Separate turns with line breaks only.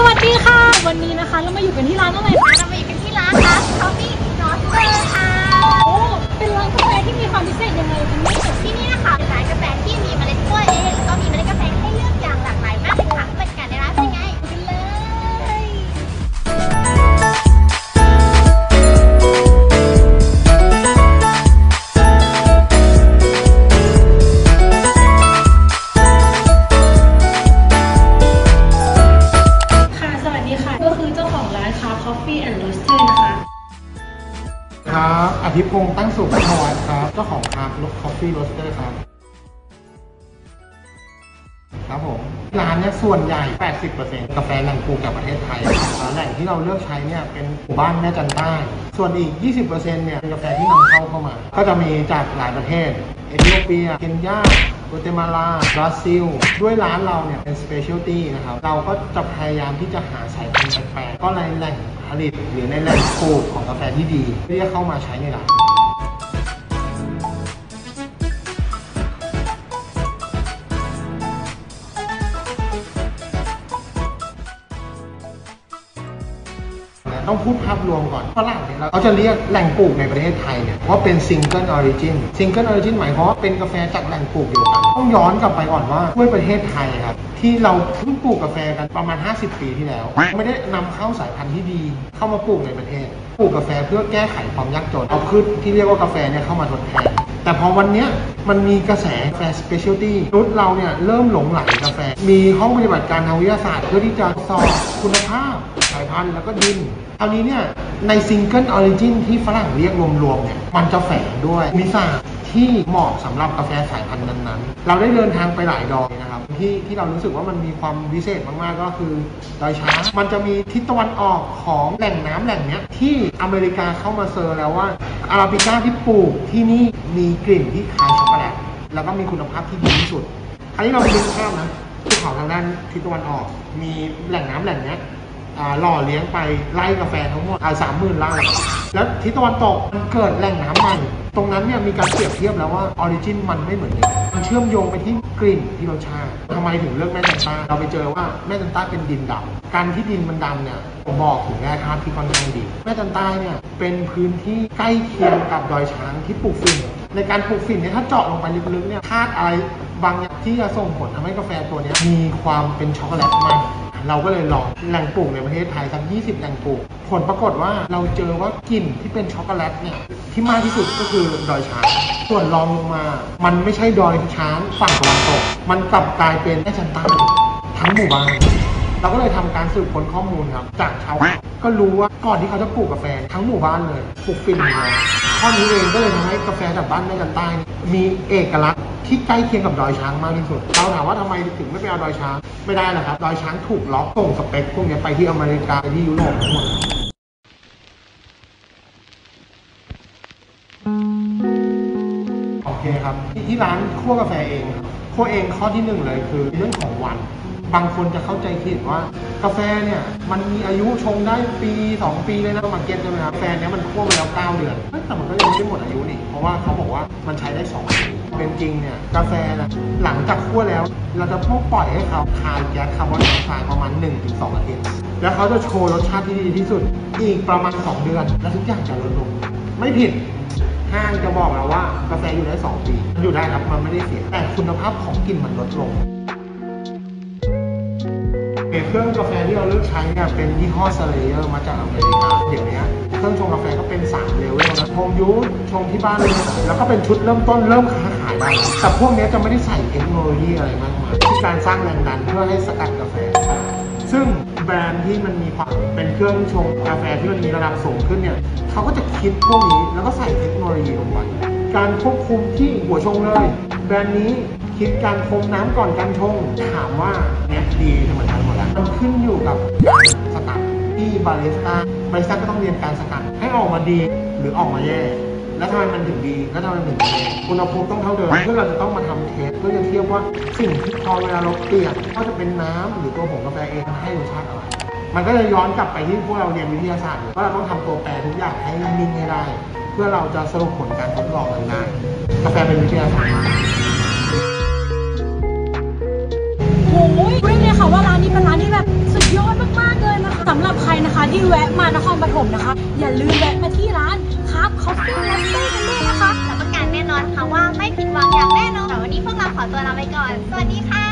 สวัสดีค่ะ วันนี้นะคะ เรามาอยู่กันที่ร้านอะไรคะ
เรามาอยู่กันที่ร้านค่ะ Coffee Roaster ค่ะ
โอ้ เป็นร้านกาแฟที่มีความพิเศษยังไงคะเนี่
ที่นี่นะคะเป็นร้าน ครั
บอภิพงศ์ตั้งสุขวัฒวัฒน์ครับ เจ้าของ Craft Coffee Roaster ครับ ร้านเนี่ยส่วนใหญ่ 80%กาแฟแหล่งปลูกจากประเทศไทยแหล่งที่เราเลือกใช้เนี่ยเป็นหมู่บ้านแม่จันใต้ส่วนอีก 20%เนี่ยเป็นกาแฟที่นำเข้าเข้ามา ก็จะมีจากหลายประเทศ เอธิโอเปีย เคนยากัวเตมาลา บราซิล ด้วยร้านเราเนี่ยเป็น specialty นะครับ เราก็จะพยายามที่จะหาสายพันธุ์แปลกๆก็ในแหล่งผลิตหรือในแหล่งปลูกของกาแฟที่ดีเพื่อเข้ามาใช้ในร้าน ต้องพูดภาพรวมก่อนฝรั่งเนี่ยเราจะเรียกแหล่งปลูกในประเทศไทยเนี่ยว่าเป็น single origin single origin หมายความว่าเป็นกาแฟจากแหล่งปลูกเดียวกัน ต้องย้อนกลับไปก่อนว่าด้วยประเทศไทยครับที่เราเพิ่งปลูกกาแฟกันประมาณ 50 ปีที่แล้ว ไม่ได้นำเข้าสายพันธุ์ที่ดี เข้ามาปลูกในประเทศ ปลูกกาแฟเพื่อแก้ไขความยากจนเอาพืชที่เรียกว่ากาแฟเนี่ยเข้ามาทดแทน แต่พอวันนี้มันมีกระแสกาแฟ specialty รุ่นเราเนี่ยเริ่มหลงไหลกาแฟ มีห้องปฏิบัติการทางวิทยาศาสตร์ เพื่อที่จะสอบคุณภาพสายพันธุ์แล้วก็ดินคราวนี้เนี่ยใน single origin ที่ฝรั่งเรียกรวมๆเนี่ยมันจะแฝงด้วยมิสา ที่เหมาะสำหรับกาแฟสายพันธุ์นั้นๆ เราได้เดินทางไปหลายดอยนะครับ ที่ที่เรารู้สึกว่ามันมีความพิเศษมากๆก็คือดอยช้าง มันจะมีทิศตะวันออกของแหล่งน้ำแหล่งเนี้ยที่อเมริกาเข้ามา survey แล้วว่าอาราบิก้าที่ปลูกที่นี่มีกลิ่นที่คล้ายช็อกโกแลตแล้วก็มีคุณภาพที่ดีที่สุดคราวนี้เราไปดูภาพนะภูเขาทางด้านทิศตะวันออก มีแหล่งน้ำแหล่งเนี้ย หล่อเลี้ยงไปไร่กาแฟทั้งหมดสามหมื่นไร่แล้วทิศตะวันตกมันเกิดแหล่งน้ำใหม่ตรงนั้นเนี่ยมีการเปรียบเทียบแล้วว่า origin มันไม่เหมือนกันมันเชื่อมโยงไปที่กลิ่นที่รสชาติทำไมถึงเลือกแม่จันต้าเราไปเจอว่าแม่จันต้าเป็นดินดำการที่ดินมันดำเนี่ยผมบอกถึงแร่ธาตุที่ค่อนข้างดี แม่จันต้าเนี่ยเป็นพื้นที่ใกล้เคียงกับดอยช้างที่ปลูกฝิ่นในการปลูกฝิ่นเนี่ยถ้าเจาะลงไปลึกๆเนี่ยธาตุอะไรบางอย่างที่จะส่งผลทำให้กาแฟตัวนี้มีความเป็นช็อกโกแลตมาก เราก็เลยลองแหล่งปลูกในประเทศไทยสัก20 แหล่งปลูก ผลปรากฏว่าเราเจอว่ากลิ่นที่เป็นช็อกโกแลตเนี่ยที่มากที่สุดก็คือดอยช้าง ส่วนรองลงมา มันไม่ใช่ดอยช้างฝั่งตะวันตก มันกลับกลายเป็นแม่ชันใต้ทั้งหมู่บ้านเราก็เลยทำการสืบค้นข้อมูลครับ จากชาวบ้าก็รู้ว่าก่อนที่เขาจะปลูกกาแฟทั้งหมู่บ้านเลยปลูกฟินเลย ข้อนี้เองก็เลยทำให้กาแฟจากบ้านแม่จันใต้ มีเอกลักษณ์ที่ใกล้เคียงกับดอยช้างมากที่สุด เราถามว่าทำไมถึงไม่ไปเอาดอยช้าง ไม่ได้นะครับ ดอยช้างถูกล็อกส่งสเปคพวกนี้ไปที่อเมริกาไปที่ยุโรปทั้งหมดโอเคครับที่ร้านคั่วกาแฟเองคั่วเองข้อที่หนึ่งเลยคือเรื่องของวัน บางคนจะเข้าใจผิดว่ากาแฟเนี่ยมันมีอายุชงได้ปี 2 ปีเลยนะมาเก็ตใช่ไหมครับกาแฟเนี้ยมันคั่วมาแล้ว 9 เดือนแต่มันก็ยังไม่หมดอายุนี่เพราะว่าเขาบอกว่ามันใช้ได้2ปีเป็นจริงเนี่ยกาแฟนะหลังจากคั่วแล้ว เราจะพวกปล่อยให้เขาคายแก๊สคาร์บอนไดออกไซด์ประมาณ 1-2อาทิตย์แล้วเขาจะโชว์รสชาติที่ดีที่สุดอีกประมาณ 2 เดือน แล้วทุกอย่างจะลดลงไม่ผิดห้างจะบอกเราว่ากาแฟอยู่ได้ 2 ปี อยู่ได้ครับมันไม่ได้เสียแต่คุณภาพของกลิ่นมันลดลง เครื่องกาแฟที่เราเลือกใช้เนี่ยเป็นยี่ห้อ Slayer มาจากอเมริกาเดี๋ยวนี้เครื่องชงกาแฟก็เป็น3เลเวลนะชง use ชงที่บ้านเลยแล้วก็เป็นชุดเริ่มต้นเริ่มค้าขายได้แล้วแต่พวกนี้จะไม่ได้ใส่เทคโนโลยีอะไรมากมายที่การสร้างแรงดันเพื่อให้สกัดกาแฟ ซึ่งแบรนด์ที่มันมีความเป็นเครื่องชงกาแฟที่มันมีระดับสูงขึ้นเนี่ยเขาก็จะคิดพวกนี้แล้วก็ใส่เทคโนโลยีลงไปการควบคุมที่หัวชงเลย แบรนด์นี้ คิดการคงน้ำก่อนการชงถามว่าเนี้ยดีเหมือนกันหมดแล้วมันขึ้นอยู่กับการสกัดที่บาริสต้าบาริสต้าก็ต้องเรียนการสกัดให้ออกมาดีหรือออกมาแย่ แล้วทำไมมันถึงดีแล้วทำไมมันถึงแย่อุณหภูมิต้องเท่าเดิมเพื่อเราจะต้องมาทำเทสเพื่อจะเทียบว่าสิ่งที่พอเวลาเราเปลี่ยนก็จะเป็นน้ำหรือตัวผงกาแฟเองมันให้รสชาติอะไร มันก็จะย้อนกลับไปที่พวกเราเรียนวิทยาศาสตร์ว่าเราต้องทำตัวแปรทุกอย่างให้นิ่งให้ได้ เพื่อเราจะสรุปผลการทดลองนั้นได้กาแฟเป็นวิทยาศาสตร์
เรียกเลยค่ะว่าร้านนี้เป็นร้านที่แบบสุดยอดมากๆเลยนะคะสำหรับใครนะคะที่แวะมานครปฐมนะคะ อย่าลืมแวะมาที่ร้านครับคอฟฟี่ลาเต้กันด้วยนะคะ
รับประกันแน่นอนค่ะว่าไม่ผิดหวังอย่างแน่นอนแต่วันนี้พวกเราขอตัวลาไปก่อน สวัสดีค่ะ